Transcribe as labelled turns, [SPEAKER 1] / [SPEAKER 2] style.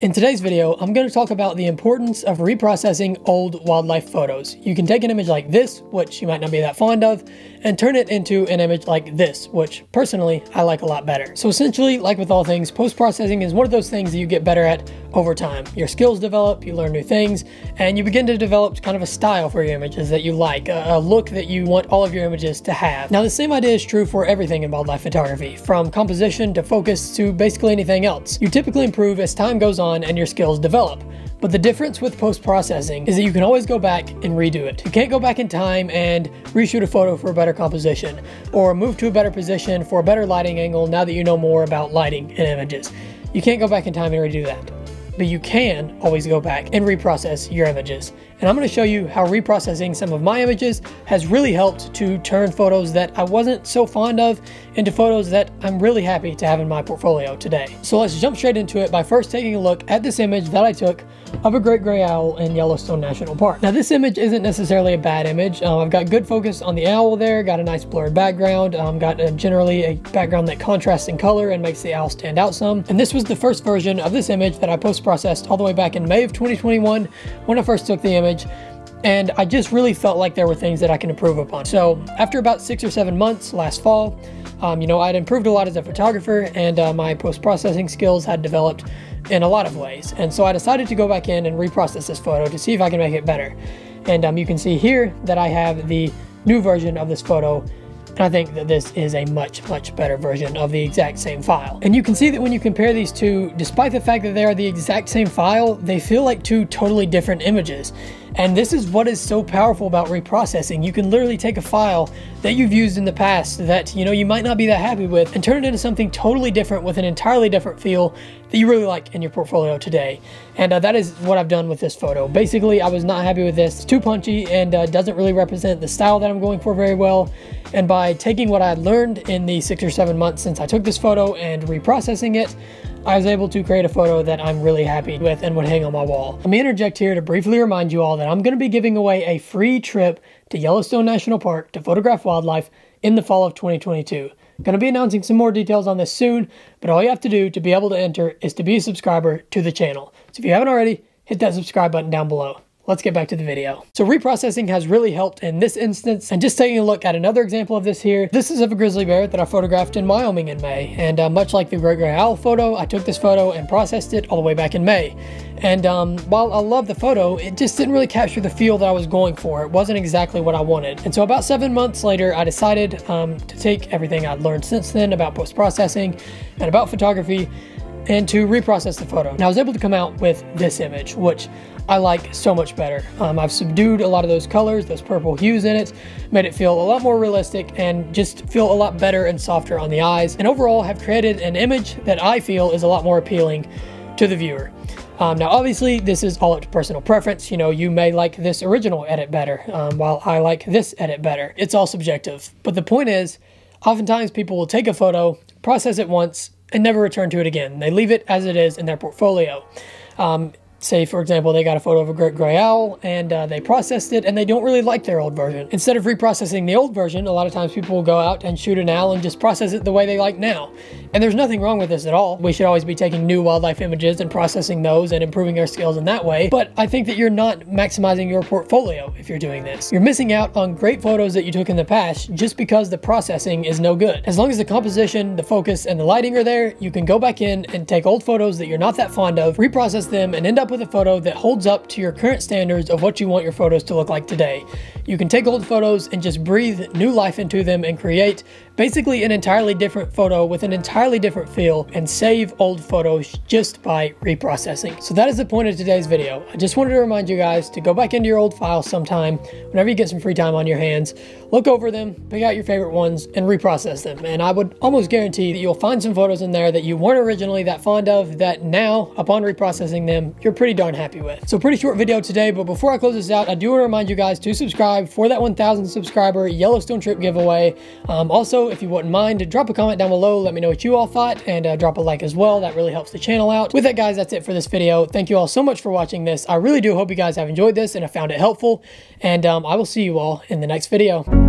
[SPEAKER 1] In today's video, I'm going to talk about the importance of reprocessing old wildlife photos. You can take an image like this, which you might not be that fond of, and turn it into an image like this, which personally I like a lot better. So essentially, like with all things, post-processing is one of those things that you get better at over time. Your skills develop, you learn new things, and you begin to develop kind of a style for your images that you like, a, look that you want all of your images to have. Now the same idea is true for everything in wildlife photography, from composition to focus to basically anything else. You typically improve as time goes on on and your skills develop. But the difference with post-processing is that you can always go back and redo it. You can't go back in time and reshoot a photo for a better composition, or move to a better position for a better lighting angle now that you know more about lighting and images. You can't go back in time and redo that but you can always go back and reprocess your images. And I'm going to show you how reprocessing some of my images has really helped to turn photos that I wasn't so fond of into photos that I'm really happy to have in my portfolio today. So let's jump straight into it by first taking a look at this image that I took of a great gray owl in Yellowstone National Park. Now this image isn't necessarily a bad image. Um, I've got good focus on the owl there, got a nice blurred background, um, got a, generally a background that contrasts in color and makes the owl stand out some. And this was the first version of this image that I post-processed all the way back in May of 2021 when I first took the image and I just really felt like there were things that I can improve upon. So after about six or seven months last fall, um, you know, I'd improved a lot as a photographer and uh, my post-processing skills had developed in a lot of ways. And so I decided to go back in and reprocess this photo to see if I can make it better. And um, you can see here that I have the new version of this photo and I think that this is a much, much better version of the exact same file. And you can see that when you compare these two, despite the fact that they are the exact same file, they feel like two totally different images. And this is what is so powerful about reprocessing. You can literally take a file that you've used in the past that, you know, you might not be that happy with and turn it into something totally different with an entirely different feel that you really like in your portfolio today. And uh, that is what I've done with this photo. Basically, I was not happy with this. It's too punchy and uh, doesn't really represent the style that I'm going for very well. And by taking what I learned in the six or seven months since I took this photo and reprocessing it, I was able to create a photo that I'm really happy with and would hang on my wall. Let me interject here to briefly remind you all that I'm going to be giving away a free trip to Yellowstone National Park to photograph wildlife in the fall of 2022. Going to be announcing some more details on this soon, but all you have to do to be able to enter is to be a subscriber to the channel. So if you haven't already, hit that subscribe button down below let's get back to the video. So reprocessing has really helped in this instance. And just taking a look at another example of this here, this is of a grizzly bear that I photographed in Wyoming in May. And uh, much like the great gray owl photo, I took this photo and processed it all the way back in May. And um, while I love the photo, it just didn't really capture the feel that I was going for. It wasn't exactly what I wanted. And so about seven months later, I decided um, to take everything I'd learned since then about post-processing and about photography and to reprocess the photo. I was able to come out with this image, which I like so much better. Um, I've subdued a lot of those colors, those purple hues in it, made it feel a lot more realistic and just feel a lot better and softer on the eyes. And overall have created an image that I feel is a lot more appealing to the viewer. Um, now, obviously, this is all up to personal preference. You know, you may like this original edit better, um, while I like this edit better. It's all subjective. But the point is, oftentimes people will take a photo, process it once, and never return to it again. They leave it as it is in their portfolio. Um, say for example they got a photo of a great gray owl and uh, they processed it and they don't really like their old version. Instead of reprocessing the old version a lot of times people will go out and shoot an owl and just process it the way they like now. And there's nothing wrong with this at all. We should always be taking new wildlife images and processing those and improving our skills in that way. But i think that you're not maximizing your portfolio if you're doing this. You're missing out on great photos that you took in the past just because the processing is no good. As long as the composition the focus and the lighting are there you can go back in and take old photos that you're not that fond of reprocess them and end up up with a photo that holds up to your current standards of what you want your photos to look like today. You can take old photos and just breathe new life into them and create basically an entirely different photo with an entirely different feel and save old photos just by reprocessing. So that is the point of today's video. I just wanted to remind you guys to go back into your old files sometime whenever you get some free time on your hands, look over them, pick out your favorite ones and reprocess them. And I would almost guarantee that you'll find some photos in there that you weren't originally that fond of that now upon reprocessing them, you're pretty darn happy with. So pretty short video today, but before I close this out, I do want to remind you guys to subscribe for that 1000 subscriber Yellowstone trip giveaway. Um, also, if you wouldn't mind, drop a comment down below. Let me know what you all thought and uh, drop a like as well. That really helps the channel out. With that, guys, that's it for this video. Thank you all so much for watching this. I really do hope you guys have enjoyed this and have found it helpful. And um, I will see you all in the next video.